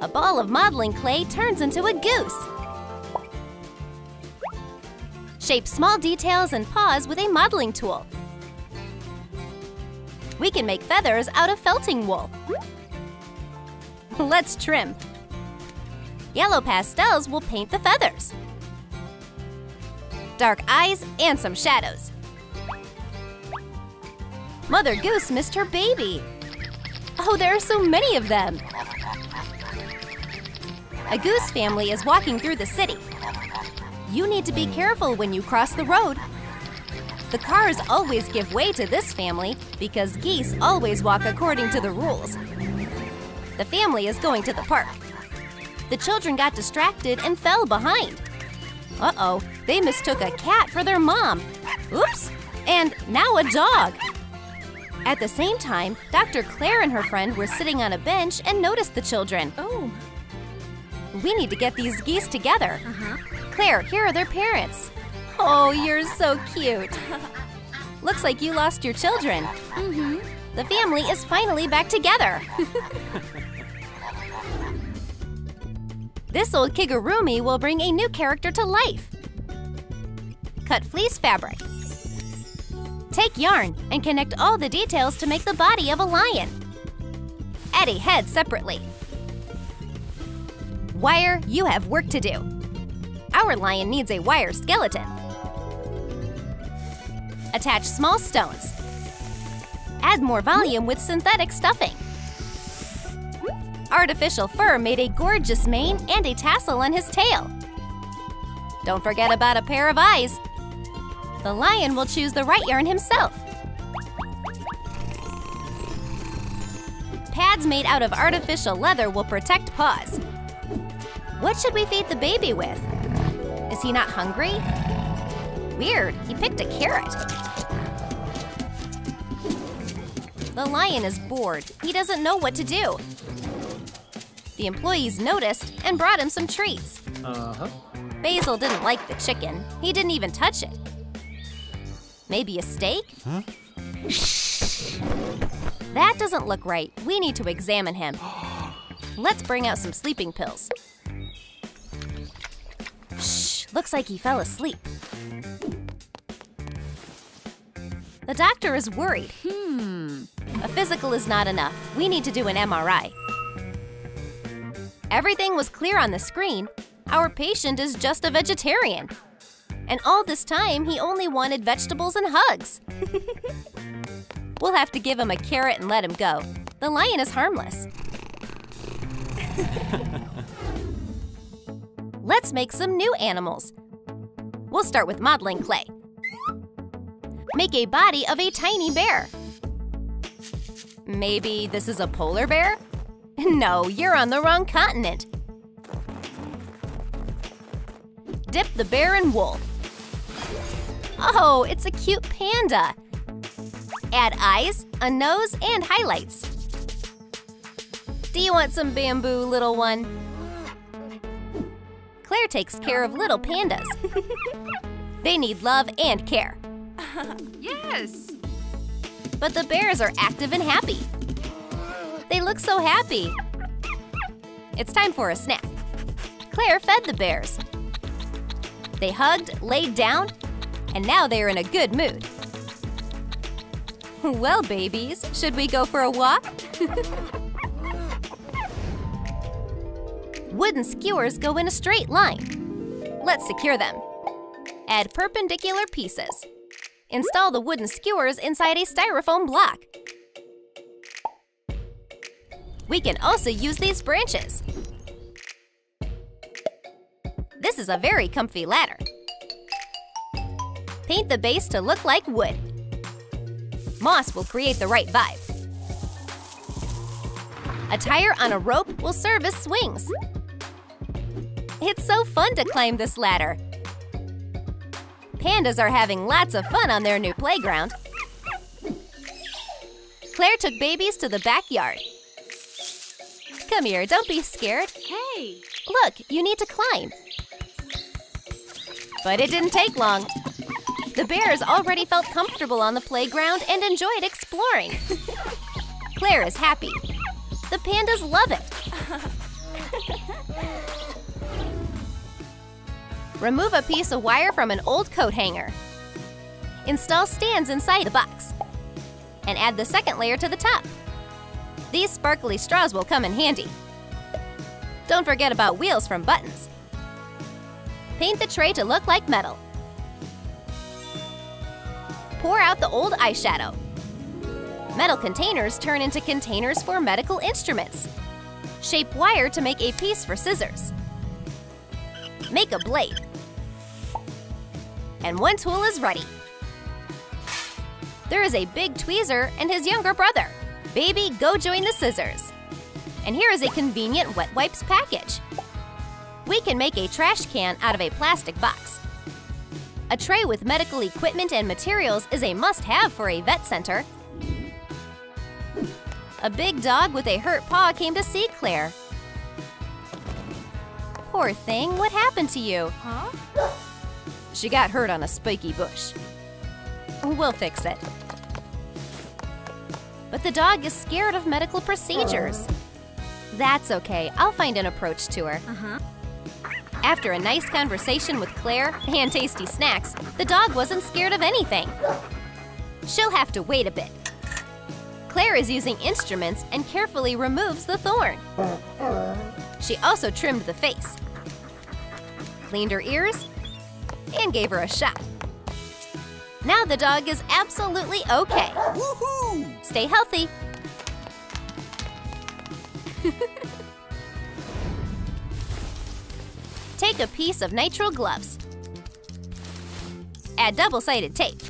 A ball of modeling clay turns into a goose. Shape small details and paws with a modeling tool. We can make feathers out of felting wool. Let's trim. Yellow pastels will paint the feathers. Dark eyes and some shadows. Mother Goose missed her baby. Oh, there are so many of them. A goose family is walking through the city. You need to be careful when you cross the road. The cars always give way to this family because geese always walk according to the rules. The family is going to the park. The children got distracted and fell behind. Uh-oh, they mistook a cat for their mom. Oops, and now a dog. At the same time, Dr. Claire and her friend were sitting on a bench and noticed the children. Oh. We need to get these geese together. Uh-huh. Claire, here are their parents. Oh, you're so cute. Looks like you lost your children. Mm-hmm. The family is finally back together. this old kigurumi will bring a new character to life. Cut fleece fabric. Take yarn and connect all the details to make the body of a lion. Add a head separately. Wire, you have work to do. Our lion needs a wire skeleton. Attach small stones. Add more volume with synthetic stuffing. Artificial fur made a gorgeous mane and a tassel on his tail. Don't forget about a pair of eyes. The lion will choose the right yarn himself. Pads made out of artificial leather will protect paws. What should we feed the baby with? Is he not hungry? Weird, he picked a carrot. The lion is bored. He doesn't know what to do. The employees noticed and brought him some treats. Uh-huh. Basil didn't like the chicken. He didn't even touch it. Maybe a steak? Huh? That doesn't look right. We need to examine him. Let's bring out some sleeping pills. Looks like he fell asleep. The doctor is worried. Hmm. A physical is not enough. We need to do an MRI. Everything was clear on the screen. Our patient is just a vegetarian. And all this time, he only wanted vegetables and hugs. we'll have to give him a carrot and let him go. The lion is harmless. Let's make some new animals. We'll start with modeling clay. Make a body of a tiny bear. Maybe this is a polar bear? No, you're on the wrong continent. Dip the bear in wool. Oh, it's a cute panda. Add eyes, a nose, and highlights. Do you want some bamboo, little one? Claire takes care of little pandas. they need love and care. Yes. But the bears are active and happy. They look so happy. It's time for a snack. Claire fed the bears. They hugged, laid down, and now they are in a good mood. Well, babies, should we go for a walk? Wooden skewers go in a straight line. Let's secure them. Add perpendicular pieces. Install the wooden skewers inside a styrofoam block. We can also use these branches. This is a very comfy ladder. Paint the base to look like wood. Moss will create the right vibe. A tire on a rope will serve as swings. It's so fun to climb this ladder. Pandas are having lots of fun on their new playground. Claire took babies to the backyard. Come here, don't be scared. Hey. Look, you need to climb. But it didn't take long. The bears already felt comfortable on the playground and enjoyed exploring. Claire is happy. The pandas love it. Remove a piece of wire from an old coat hanger. Install stands inside the box. And add the second layer to the top. These sparkly straws will come in handy. Don't forget about wheels from buttons. Paint the tray to look like metal. Pour out the old eyeshadow. Metal containers turn into containers for medical instruments. Shape wire to make a piece for scissors. Make a blade. And one tool is ready. There is a big tweezer and his younger brother. Baby, go join the scissors. And here is a convenient wet wipes package. We can make a trash can out of a plastic box. A tray with medical equipment and materials is a must-have for a vet center. A big dog with a hurt paw came to see Claire. Poor thing, what happened to you? Huh? She got hurt on a spiky bush. We'll fix it. But the dog is scared of medical procedures. That's okay, I'll find an approach to her. Uh-huh. After a nice conversation with Claire and tasty snacks, the dog wasn't scared of anything. She'll have to wait a bit. Claire is using instruments and carefully removes the thorn. She also trimmed the face, cleaned her ears, and gave her a shot. Now the dog is absolutely okay. Stay healthy. Take a piece of nitrile gloves. Add double-sided tape.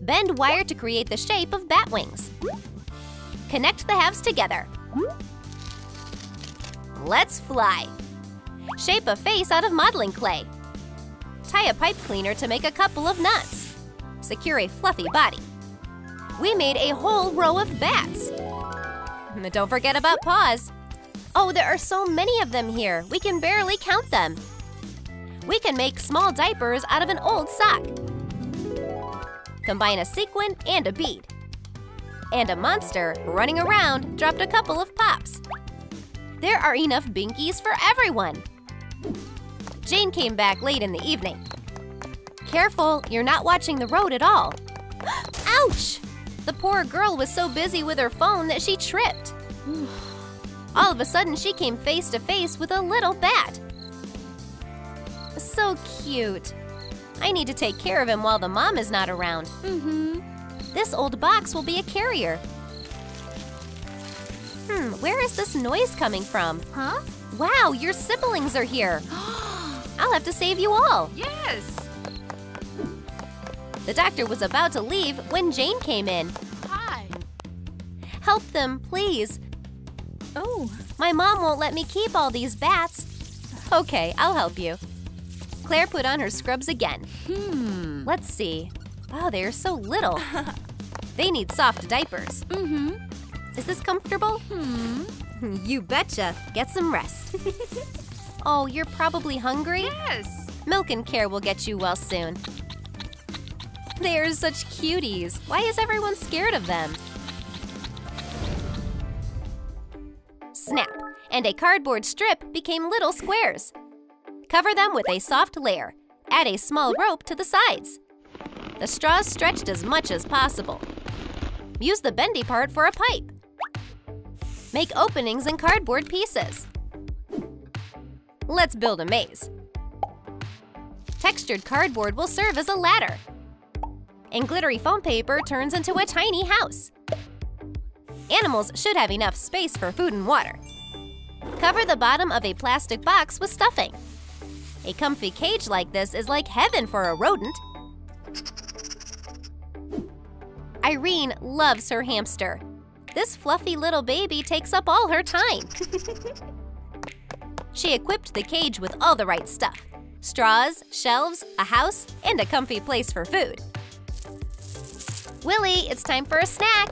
Bend wire to create the shape of bat wings. Connect the halves together. Let's fly. Shape a face out of modeling clay. Tie a pipe cleaner to make a couple of knots. Secure a fluffy body. We made a whole row of bats. Don't forget about paws. Oh, there are so many of them here, we can barely count them. We can make small diapers out of an old sock. Combine a sequin and a bead. And a monster, running around, dropped a couple of pops. There are enough binkies for everyone. Jane came back late in the evening. Careful, you're not watching the road at all. Ouch! The poor girl was so busy with her phone that she tripped. All of a sudden, she came face to face with a little bat. So cute. I need to take care of him while the mom is not around. Mm-hmm. This old box will be a carrier. Hmm, where is this noise coming from? Huh? Wow, your siblings are here. I'll have to save you all. yes. The doctor was about to leave when Jane came in. Hi. Help them, please. Oh. My mom won't let me keep all these bats. Okay, I'll help you. Claire put on her scrubs again. Hmm. Let's see. Wow, they are so little. they need soft diapers. Mm-hmm. Is this comfortable? Hmm. You betcha. Get some rest. oh, you're probably hungry? Yes. Milk and Care will get you well soon. They are such cuties. Why is everyone scared of them? Snap, and a cardboard strip became little squares. Cover them with a soft layer. Add a small rope to the sides. The straws stretched as much as possible. Use the bendy part for a pipe. Make openings in cardboard pieces. Let's build a maze. Textured cardboard will serve as a ladder. And glittery foam paper turns into a tiny house. Animals should have enough space for food and water. Cover the bottom of a plastic box with stuffing. A comfy cage like this is like heaven for a rodent. Irene loves her hamster. This fluffy little baby takes up all her time. she equipped the cage with all the right stuff straws, shelves, a house, and a comfy place for food. Willie, it's time for a snack.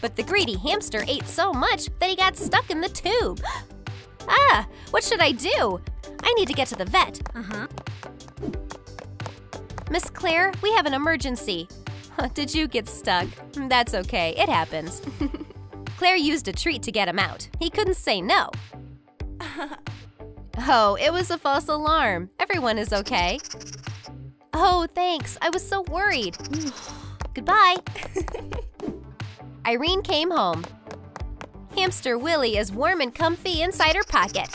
But the greedy hamster ate so much that he got stuck in the tube. ah, what should I do? I need to get to the vet. Uh-huh. Miss Claire, we have an emergency. Did you get stuck? Hmm, that's okay, it happens. Claire used a treat to get him out. He couldn't say no. Oh, it was a false alarm. Everyone is okay. Oh, thanks. I was so worried. Goodbye. Irene came home. Hamster Willie is warm and comfy inside her pocket.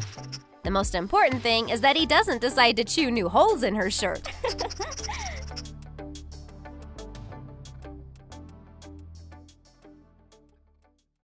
The most important thing is that he doesn't decide to chew new holes in her shirt.